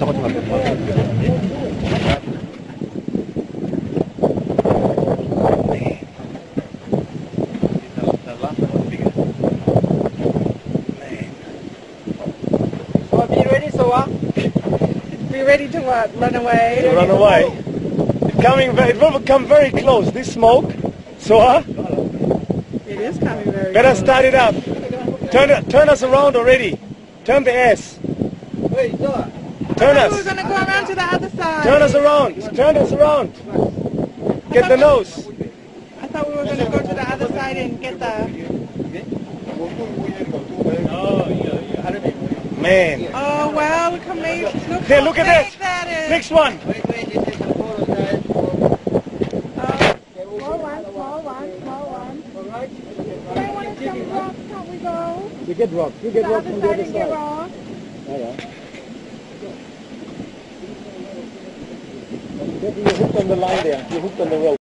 ತಗೋತೀನಿ Well, be ready, so what? Ready to what? Run away? To run away. Coming, it will come very close, this smoke. So what? It is coming very Better close. start it up. Turn, turn us around already. Turn the S. Wait, no thought we were us. gonna go around to the other side. Turn us around. Turn us around. Get the nose. I thought we were gonna go to the other side and get the. Man. Oh wow! Look how many. Look, Here, look at big this. That is. Next one. Uh, small one, small one, small one. Can I want some rocks? Can't we go? You get rocks. You To get the rocks other from the side other and get side. rocks? Ja, ja. You hooked on the line there. You hooked on the rope.